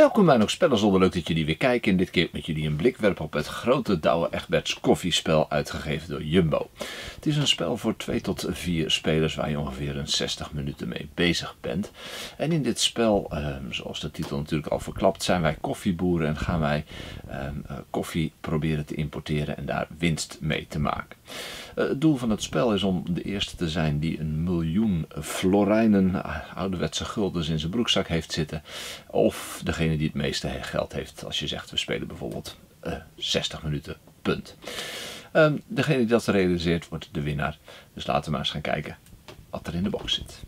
Welkom bij nog zonder leuk dat jullie weer kijken. En dit keer met jullie een blik werpen op het grote Douwe Egberts koffiespel uitgegeven door Jumbo. Het is een spel voor 2 tot 4 spelers waar je ongeveer een 60 minuten mee bezig bent. En in dit spel, ehm, zoals de titel natuurlijk al verklapt, zijn wij koffieboeren en gaan wij ehm, eh, koffie proberen te importeren en daar winst mee te maken. Eh, het doel van het spel is om de eerste te zijn die een miljoen florijnen, eh, ouderwetse guldens in zijn broekzak heeft zitten. Of degene die het meeste geld heeft als je zegt we spelen bijvoorbeeld 60 minuten, punt. Ehm, degene die dat realiseert wordt de winnaar. Dus laten we maar eens gaan kijken wat er in de box zit.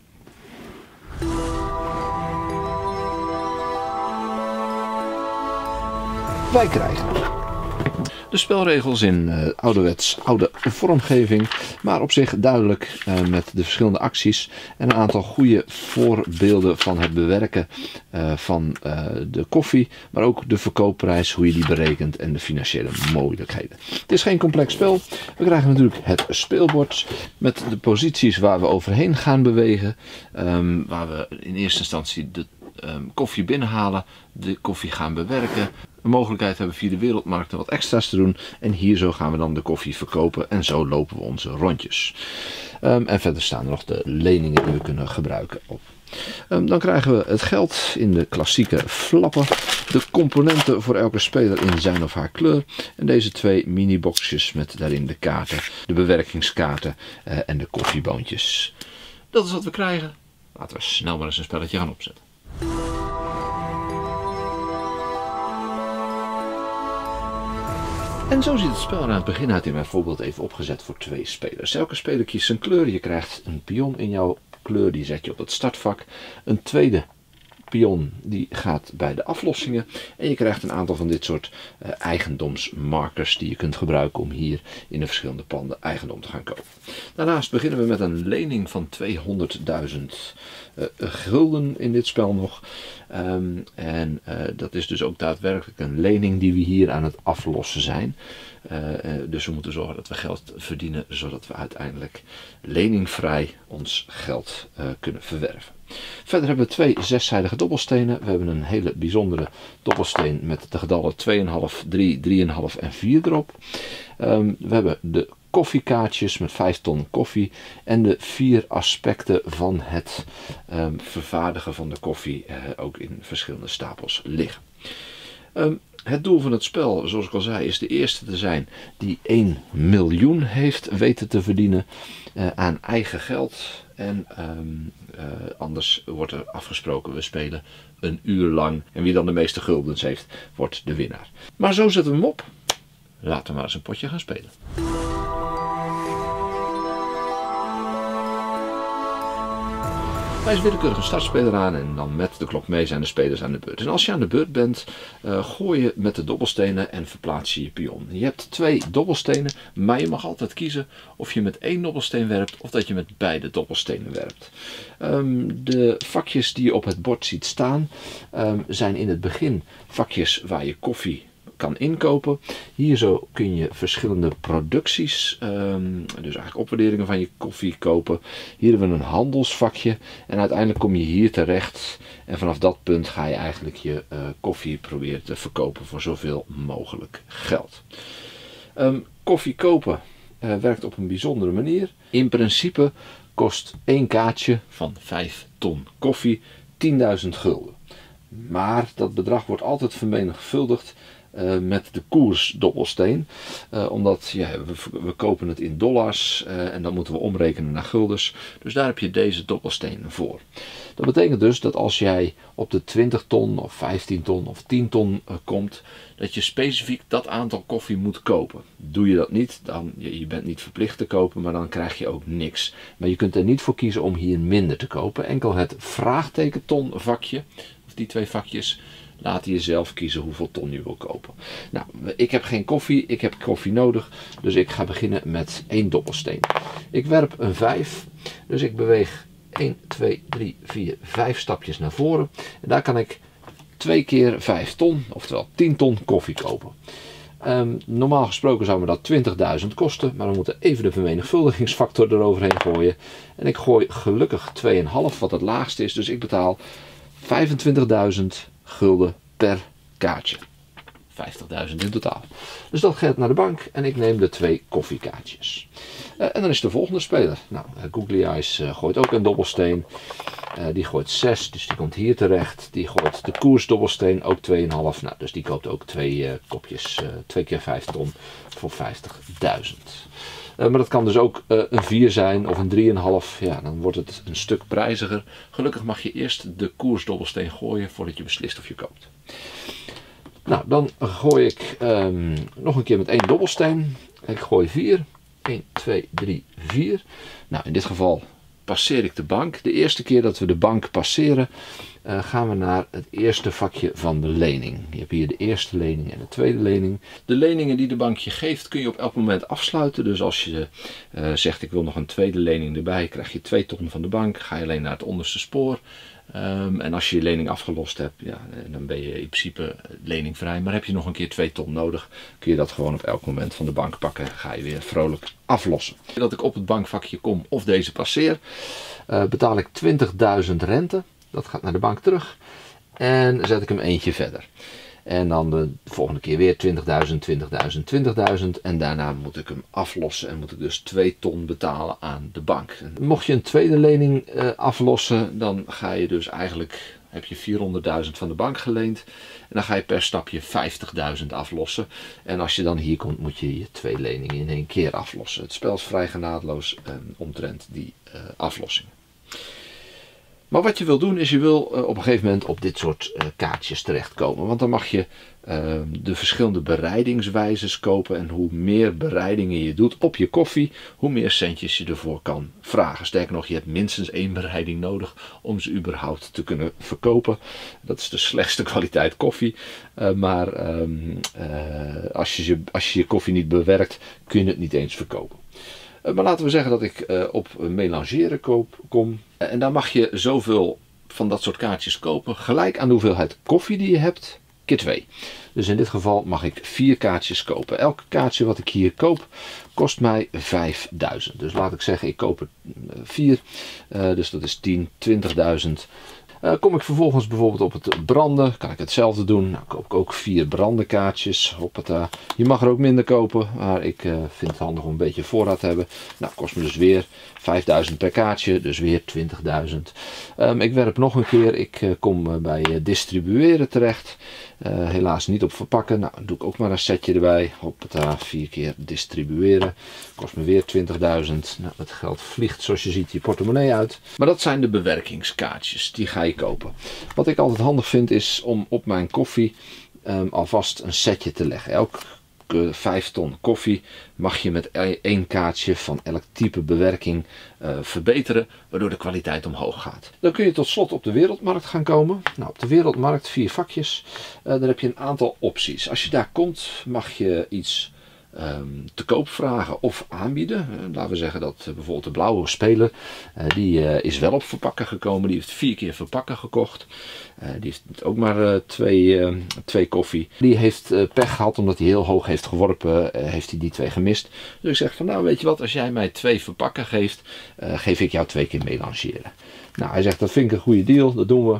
Wij krijgen de spelregels in uh, ouderwets oude vormgeving, maar op zich duidelijk uh, met de verschillende acties en een aantal goede voorbeelden van het bewerken uh, van de koffie, maar ook de verkoopprijs, hoe je die berekent en de financiële mogelijkheden. Het is geen complex spel. We krijgen natuurlijk het speelbord met de posities waar we overheen gaan bewegen, um, waar we in eerste instantie de um, koffie binnenhalen, de koffie gaan bewerken, de mogelijkheid hebben via de wereldmarkten wat extra's te doen. En hier zo gaan we dan de koffie verkopen en zo lopen we onze rondjes. Um, en verder staan er nog de leningen die we kunnen gebruiken op. Um, dan krijgen we het geld in de klassieke flappen. De componenten voor elke speler in zijn of haar kleur. En deze twee mini-boxjes met daarin de kaarten, de bewerkingskaarten uh, en de koffieboontjes. Dat is wat we krijgen. Laten we snel maar eens een spelletje gaan opzetten. En zo ziet het spel er aan het begin uit in mijn voorbeeld even opgezet voor twee spelers. Elke speler kiest zijn kleur. Je krijgt een pion in jouw kleur, die zet je op het startvak. Een tweede pion die gaat bij de aflossingen. En je krijgt een aantal van dit soort uh, eigendomsmarkers die je kunt gebruiken om hier in de verschillende panden eigendom te gaan kopen. Daarnaast beginnen we met een lening van 200.000 uh, gulden in dit spel nog. Um, en uh, dat is dus ook daadwerkelijk een lening die we hier aan het aflossen zijn. Dus we moeten zorgen dat we geld verdienen, zodat we uiteindelijk leningvrij ons geld kunnen verwerven. Verder hebben we twee zeszijdige dobbelstenen. We hebben een hele bijzondere dobbelsteen met de getallen 2,5, 3, 3,5 en 4 erop. Um, we hebben de koffiekaartjes met 5 ton koffie en de vier aspecten van het um, vervaardigen van de koffie uh, ook in verschillende stapels liggen. Um, het doel van het spel, zoals ik al zei, is de eerste te zijn die 1 miljoen heeft weten te verdienen uh, aan eigen geld. En um, uh, anders wordt er afgesproken, we spelen een uur lang. En wie dan de meeste guldens heeft, wordt de winnaar. Maar zo zetten we hem op. Laten we maar eens een potje gaan spelen. Wij willekeurig een startspeler aan en dan met de klok mee zijn de spelers aan de beurt. En als je aan de beurt bent, uh, gooi je met de dobbelstenen en verplaats je je pion. Je hebt twee dobbelstenen, maar je mag altijd kiezen of je met één dobbelsteen werpt of dat je met beide dobbelstenen werpt. Um, de vakjes die je op het bord ziet staan um, zijn in het begin vakjes waar je koffie kan inkopen. Hier zo kun je verschillende producties, um, dus eigenlijk opwaarderingen van je koffie kopen. Hier hebben we een handelsvakje en uiteindelijk kom je hier terecht. En vanaf dat punt ga je eigenlijk je uh, koffie proberen te verkopen voor zoveel mogelijk geld. Um, koffie kopen uh, werkt op een bijzondere manier. In principe kost één kaartje van 5 ton koffie 10.000 gulden. Maar dat bedrag wordt altijd vermenigvuldigd uh, met de koersdobbelsteen. Uh, omdat we, kopen het in dollars uh, en dan moeten we omrekenen naar guldens. Dus daar heb je deze dobbelsteen voor. Dat betekent dus dat als jij op de 20 ton of 15 ton of 10 ton komt, dat je specifiek dat aantal koffie moet kopen. Doe je dat niet, dan je, je bent niet verplicht te kopen, maar dan krijg je ook niks. Maar je kunt er niet voor kiezen om hier minder te kopen. Enkel het vraagteken ton vakje, of die twee vakjes, Laat je zelf kiezen hoeveel ton je wil kopen. Nou, ik heb geen koffie, ik heb koffie nodig. Dus ik ga beginnen met één dobbelsteen. Ik werp een 5. Dus ik beweeg 1, 2, 3, 4, 5 stapjes naar voren. En daar kan ik twee keer 5 ton, oftewel 10 ton koffie kopen. Um, normaal gesproken zou me dat 20.000 kosten, maar we moeten even de vermenigvuldigingsfactor eroverheen gooien. En ik gooi gelukkig 2,5, wat het laagste is, dus ik betaal 25.000 gulden per kaartje. 50.000 in totaal. Dus dat gaat naar de bank en ik neem de twee koffiekaartjes. Uh, en dan is de volgende speler. Nou, uh, Googly Eyes uh, gooit ook een dobbelsteen. die gooit 6, dus die komt hier terecht. Die gooit de koersdobbelsteen, ook 2,5. Nou, dus die koopt ook twee kopjes, 2 keer 5 ton voor 50.000. maar dat kan dus ook een 4 zijn of een 3,5. Ja, dan wordt het een stuk prijziger. Gelukkig mag je eerst de koersdobbelsteen gooien voordat je beslist of je koopt. Nou, dan gooi ik um, nog een keer met één dobbelsteen. Ik gooi 4. 1, 2, 3, 4. Nou, in dit geval passeer ik de bank. De eerste keer dat we de bank passeren, uh, gaan we naar het eerste vakje van de lening. Je hebt hier de eerste lening en de tweede lening. De leningen die de bank je geeft kun je op elk moment afsluiten. Dus als je uh, zegt ik wil nog een tweede lening erbij, krijg je twee ton van de bank. Ga je alleen naar het onderste spoor. Um, en als je je lening afgelost hebt, ja, dan ben je in principe leningvrij. Maar heb je nog een keer 2 ton nodig, kun je dat gewoon op elk moment van de bank pakken. Ga je weer vrolijk aflossen. Dat ik op het bankvakje kom of deze passeer, uh, betaal ik 20.000 rente. Dat gaat naar de bank terug. En zet ik hem eentje verder. En dan de volgende keer weer 20.000, 20.000, 20.000. En daarna moet ik hem aflossen en moet ik dus 2 ton betalen aan de bank. mocht je een tweede lening uh, aflossen, dan ga je dus eigenlijk, heb je 400.000 van de bank geleend. En dan ga je per stapje 50.000 aflossen. En als je dan hier komt, moet je je twee leningen in één keer aflossen. Het spel is vrij genadeloos um, omtrent die uh, aflossingen. Maar wat je wil doen is je wil uh, op een gegeven moment op dit soort uh, kaartjes terechtkomen. Want dan mag je uh, de verschillende bereidingswijzes kopen. En hoe meer bereidingen je doet op je koffie, hoe meer centjes je ervoor kan vragen. Sterker nog, je hebt minstens één bereiding nodig om ze überhaupt te kunnen verkopen. Dat is de slechtste kwaliteit koffie. maar um, als, je, als je je koffie niet bewerkt, kun je het niet eens verkopen. Eh, maar laten we zeggen dat ik uh, op melangeren koop, kom. Eh, en dan mag je zoveel van dat soort kaartjes kopen. Gelijk aan de hoeveelheid koffie die je hebt, keer 2. Dus in dit geval mag ik vier kaartjes kopen. Elk kaartje wat ik hier koop kost mij 5000. Dus laat ik zeggen, ik koop er 4. Uh, dus dat is 10, 20.000. Uh, kom ik vervolgens bijvoorbeeld op het branden, kan ik hetzelfde doen. Nou, koop ik ook vier brandenkaartjes. Hoppata. Je mag er ook minder kopen, maar ik uh, vind het handig om een beetje voorraad te hebben. Nou, kost me dus weer 5000 per kaartje, dus weer 20.000. Um, ik werp nog een keer, ik uh, kom bij distribueren terecht. helaas niet op verpakken, nou doe ik ook maar een setje erbij. Hoppata, vier keer distribueren. Kost me weer 20.000. Nou, het geld vliegt zoals je ziet je portemonnee uit. Maar dat zijn de bewerkingskaartjes, die ga je kopen. Wat ik altijd handig vind is om op mijn koffie um, alvast een setje te leggen. Elk 5 ton koffie mag je met e-, één kaartje van elk type bewerking uh, verbeteren, waardoor de kwaliteit omhoog gaat. Dan kun je tot slot op de wereldmarkt gaan komen. Nou, op de wereldmarkt, vier vakjes, uh, daar heb je een aantal opties. Als je daar komt, mag je iets um, te koop vragen of aanbieden. Uh, laten we zeggen dat uh, bijvoorbeeld de blauwe speler, uh, die is wel op verpakken gekomen. Die heeft vier keer verpakken gekocht. die heeft ook maar twee, ehm, twee koffie. Die heeft pech gehad omdat hij heel hoog heeft geworpen. heeft hij die twee gemist. Dus ik zeg van nou weet je wat, als jij mij twee verpakken geeft, geef ik jou twee keer melangeren. Nou, hij zegt dat vind ik een goede deal, dat doen we.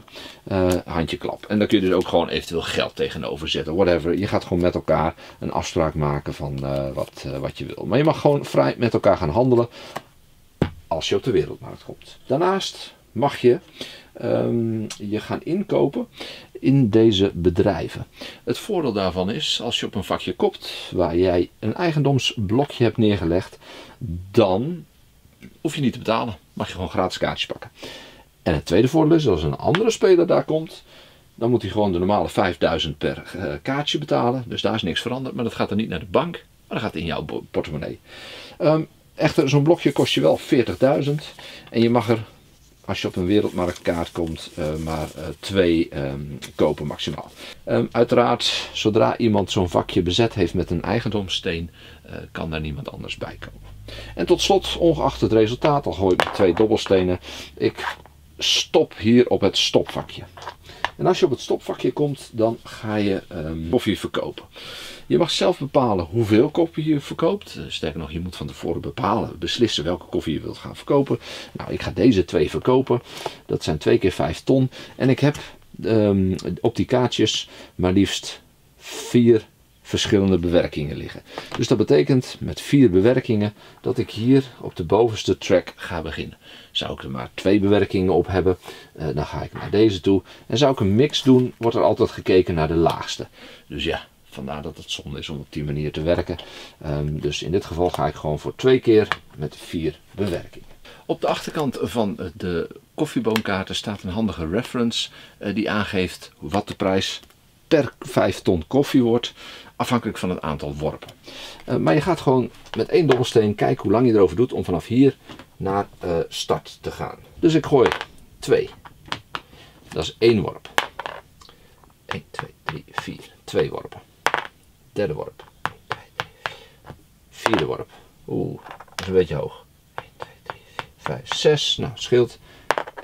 Uh, handje klap. En dan kun je dus ook gewoon eventueel geld tegenover zetten, whatever. Je gaat gewoon met elkaar een afspraak maken van uh, wat, uh, wat je wil. Maar je mag gewoon vrij met elkaar gaan handelen als je op de wereldmarkt komt. Daarnaast mag je um, je gaan inkopen in deze bedrijven. Het voordeel daarvan is, als je op een vakje kopt waar jij een eigendomsblokje hebt neergelegd, dan hoef je niet te betalen. Mag je gewoon gratis kaartjes pakken. En het tweede voordeel is, als een andere speler daar komt, dan moet hij gewoon de normale 5000 per uh, kaartje betalen. Dus daar is niks veranderd. Maar dat gaat dan niet naar de bank, maar dat gaat in jouw portemonnee. Um, echter, zo'n blokje kost je wel 40.000. En je mag er, als je op een wereldmarktkaart komt, uh, maar uh, twee um, kopen maximaal. Um, uiteraard, zodra iemand zo'n vakje bezet heeft met een eigendomssteen, kan daar niemand anders bij komen. En tot slot, ongeacht het resultaat, al gooi ik twee dobbelstenen, ik stop hier op het stopvakje. En als je op het stopvakje komt, dan ga je um, koffie verkopen. Je mag zelf bepalen hoeveel koffie je verkoopt. Eh, sterker nog, je moet van tevoren bepalen, beslissen welke koffie je wilt gaan verkopen. Nou, ik ga deze twee verkopen. Dat zijn twee keer 5 ton. En ik heb um, op die kaartjes maar liefst vier verschillende bewerkingen liggen. Dus dat betekent met vier bewerkingen dat ik hier op de bovenste track ga beginnen. Zou ik er maar twee bewerkingen op hebben, uh, dan ga ik naar deze toe. En zou ik een mix doen, wordt er altijd gekeken naar de laagste. Dus ja, vandaar dat het zonde is om op die manier te werken. Um, dus in dit geval ga ik gewoon voor twee keer met vier bewerkingen. Op de achterkant van de koffieboonkaarten staat een handige reference uh, die aangeeft wat de prijs per 5 ton koffie wordt, afhankelijk van het aantal worpen. Uh, maar je gaat gewoon met één dobbelsteen kijken hoe lang je erover doet om vanaf hier naar uh, start te gaan. Dus ik gooi 2. Dat is één worp. 1, 2, 3, 4. Twee worpen. Derde worp. 1, 2, 3, 4. Vierde worp. Oeh, dat is een beetje hoog. 1, 2, 3, 4, 5, 6. Nou, scheelt.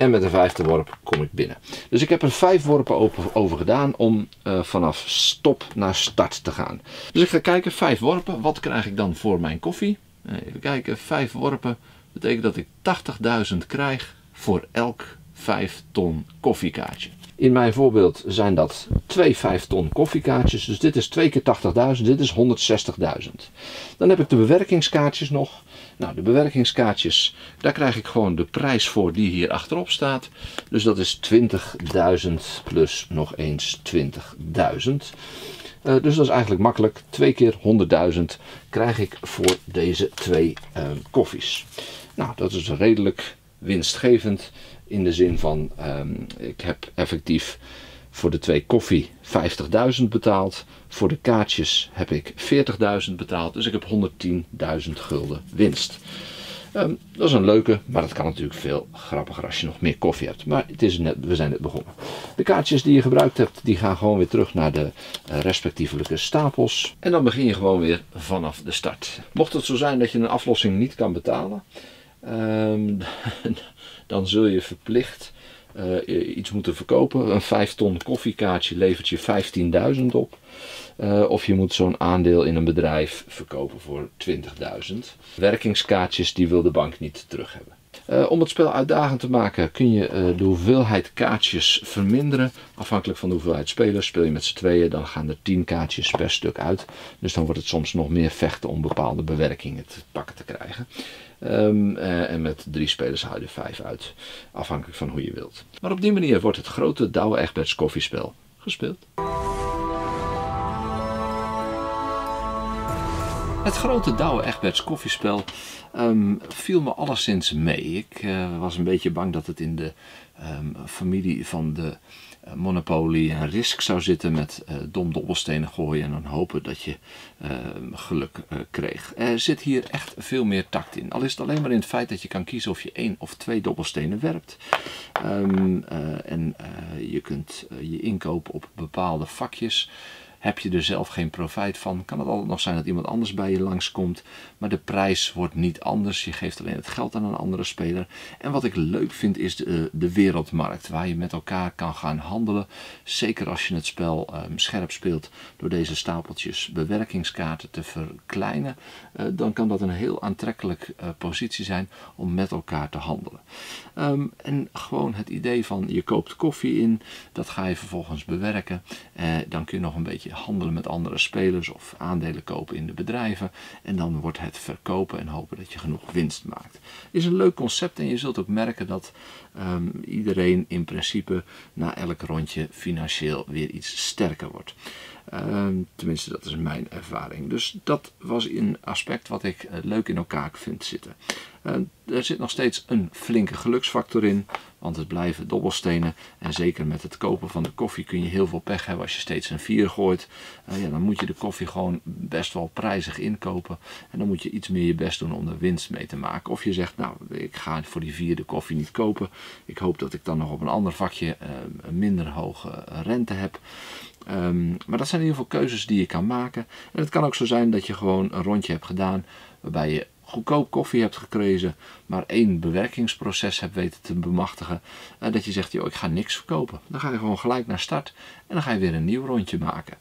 En met de vijfde worp kom ik binnen. Dus ik heb er vijf worpen over gedaan om uh, vanaf stop naar start te gaan. Dus ik ga kijken, vijf worpen. Wat krijg ik dan voor mijn koffie? Even kijken, vijf worpen betekent dat ik 80.000 krijg voor elk 5 ton koffiekaartje. In mijn voorbeeld zijn dat twee 5 ton koffiekaartjes. Dus dit is 2 keer 80.000, dit is 160.000. Dan heb ik de bewerkingskaartjes nog. Nou, de bewerkingskaartjes, daar krijg ik gewoon de prijs voor die hier achterop staat. Dus dat is 20.000 plus nog eens 20.000. Uh, dus dat is eigenlijk makkelijk. 2 keer 100.000 krijg ik voor deze twee uh, koffies. Nou, dat is redelijk winstgevend in de zin van um, ik heb effectief voor de twee koffie 50.000 betaald. Voor de kaartjes heb ik 40.000 betaald. Dus ik heb 110.000 gulden winst. Um, dat is een leuke, maar dat kan natuurlijk veel grappiger als je nog meer koffie hebt. Maar het is net, we zijn net begonnen. De kaartjes die je gebruikt hebt, die gaan gewoon weer terug naar de uh, respectievelijke stapels. En dan begin je gewoon weer vanaf de start. Mocht het zo zijn dat je een aflossing niet kan betalen, um, dan zul je verplicht uh, iets moeten verkopen. Een 5 ton koffiekaartje levert je 15.000 op. Uh, of je moet zo'n aandeel in een bedrijf verkopen voor 20.000. Werkingskaartjes die wil de bank niet terug hebben. Uh, om het spel uitdagend te maken kun je de hoeveelheid kaartjes verminderen. Afhankelijk van de hoeveelheid spelers. Speel je met z'n tweeën, dan gaan er 10 kaartjes per stuk uit. Dus dan wordt het soms nog meer vechten om bepaalde bewerkingen te pakken te krijgen. Um, uh, en met drie spelers haal je vijf uit. Afhankelijk van hoe je wilt. Maar op die manier wordt het grote Douwe Egberts koffiespel gespeeld. Het grote Douwe Egberts koffiespel um, viel me alleszins mee. Ik uh, was een beetje bang dat het in de um, familie van de Monopoly en Risk zou zitten met uh, dom dobbelstenen gooien en dan hopen dat je geluk kreeg. Er zit hier echt veel meer tact in. Al is het alleen maar in het feit dat je kan kiezen of je één of twee dobbelstenen werpt. Um, en je kunt je inkopen op bepaalde vakjes. Heb je er zelf geen profijt van, kan het altijd nog zijn dat iemand anders bij je langskomt. Maar de prijs wordt niet anders. Je geeft alleen het geld aan een andere speler. En wat ik leuk vind is de, de wereldmarkt, waar je met elkaar kan gaan handelen. Zeker als je het spel um, scherp speelt door deze stapeltjes bewerkingskaarten te verkleinen. Uh, dan kan dat een heel aantrekkelijk uh, positie zijn om met elkaar te handelen. Um, en gewoon het idee van je koopt koffie in, dat ga je vervolgens bewerken. Uh, dan kun je nog een beetje handelen met andere spelers of aandelen kopen in de bedrijven. En dan wordt het verkopen en hopen dat je genoeg winst maakt. Is een leuk concept en je zult ook merken dat um, iedereen in principe na elk rondje financieel weer iets sterker wordt. Um, tenminste, dat is mijn ervaring. Dus dat was een aspect wat ik uh, leuk in elkaar vind zitten. Uh, er zit nog steeds een flinke geluksfactor in, want het blijven dobbelstenen. En zeker met het kopen van de koffie kun je heel veel pech hebben als je steeds een 4 gooit. Uh, ja, dan moet je de koffie gewoon best wel prijzig inkopen. En dan moet je iets meer je best doen om er winst mee te maken. Of je zegt, nou, ik ga voor die vierde koffie niet kopen. Ik hoop dat ik dan nog op een ander vakje een minder hoge rente heb. Um, maar dat zijn in ieder geval keuzes die je kan maken. En het kan ook zo zijn dat je gewoon een rondje hebt gedaan waarbij je goedkoop koffie hebt gekregen, maar één bewerkingsproces hebt weten te bemachtigen. En dat je zegt, joh, ik ga niks verkopen. Dan ga je gewoon gelijk naar start en dan ga je weer een nieuw rondje maken.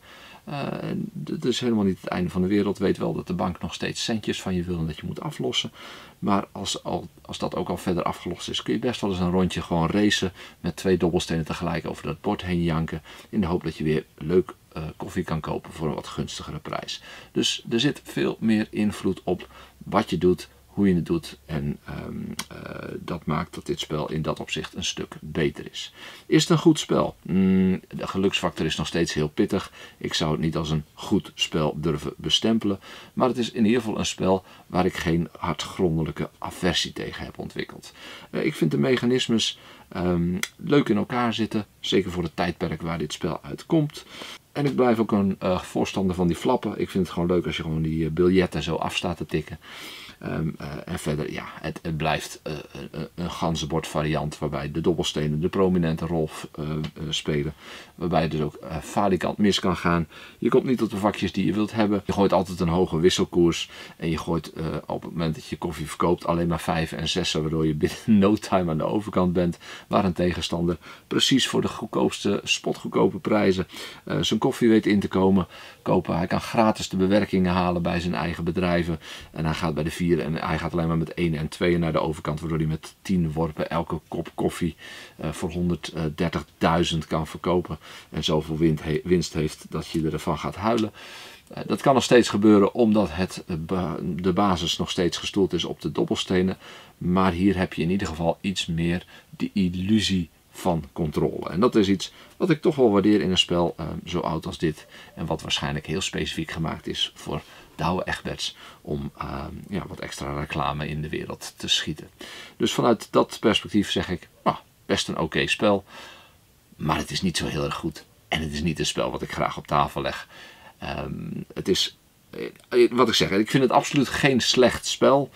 Dat is helemaal niet het einde van de wereld. Weet wel dat de bank nog steeds centjes van je wil en dat je moet aflossen. Maar als, al, als dat ook al verder afgelost is, kun je best wel eens een rondje gewoon racen met twee dobbelstenen tegelijk over dat bord heen janken. In de hoop dat je weer leuk uh, koffie kan kopen voor een wat gunstigere prijs. Dus er zit veel meer invloed op wat je doet, hoe je het doet. En um, uh, dat maakt dat dit spel in dat opzicht een stuk beter is. Is het een goed spel? Mm, de geluksfactor is nog steeds heel pittig. Ik zou het niet als een goed spel durven bestempelen. Maar het is in ieder geval een spel waar ik geen hartgrondelijke aversie tegen heb ontwikkeld. Uh, ik vind de mechanismes um, leuk in elkaar zitten. Zeker voor het tijdperk waar dit spel uitkomt. En ik blijf ook een uh, voorstander van die flappen. Ik vind het gewoon leuk als je gewoon die biljetten zo af staat te tikken. Um, uh, en verder, ja, het, het blijft uh, een, ganzenbord variant waarbij de dobbelstenen de prominente rol uh, spelen. Waarbij je dus ook falikant mis kan gaan. Je komt niet tot de vakjes die je wilt hebben. Je gooit altijd een hoge wisselkoers. En je gooit op het moment dat je koffie verkoopt alleen maar 5 en 6. Waardoor je binnen no time aan de overkant bent. Waar een tegenstander precies voor de goedkoopste, spotgoedkope prijzen zijn koffie weet in te komen. Kopen. Hij kan gratis de bewerkingen halen bij zijn eigen bedrijven. En hij gaat bij de vier en hij gaat alleen maar met 1 en 2 naar de overkant, waardoor hij met 10 worpen elke kop koffie uh, voor 130.000 kan verkopen. En zoveel winst heeft dat je ervan gaat huilen. Uh, dat kan nog steeds gebeuren omdat het, uh, de basis nog steeds gestoeld is op de dobbelstenen. Maar hier heb je in ieder geval iets meer de illusie van controle. En dat is iets wat ik toch wel waardeer in een spel zo oud als dit. En wat waarschijnlijk heel specifiek gemaakt is voor Douwe Egberts om uh, ja, wat extra reclame in de wereld te schieten. Dus vanuit dat perspectief zeg ik, nou, best een oké spel, maar het is niet zo heel erg goed. En het is niet een spel wat ik graag op tafel leg. Um, het is, eh, wat ik zeg, ik vind het absoluut geen slecht spel.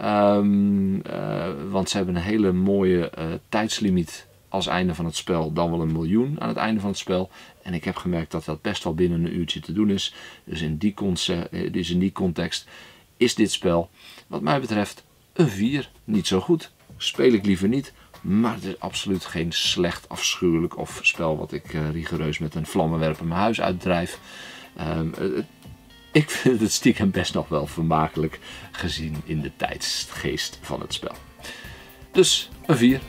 Uh, want ze hebben een hele mooie tijdslimiet als einde van het spel dan wel een miljoen aan het einde van het spel. En ik heb gemerkt dat dat best wel binnen een uurtje te doen is. Dus in die, eh, dus in die context is dit spel wat mij betreft een 4. Niet zo goed. Speel ik liever niet. Maar het is absoluut geen slecht, afschuwelijk of spel wat ik uh, rigoureus met een vlammenwerper mijn huis uitdrijf. Um, ik vind het stiekem best nog wel vermakelijk gezien in de tijdsgeest van het spel. Dus een 4.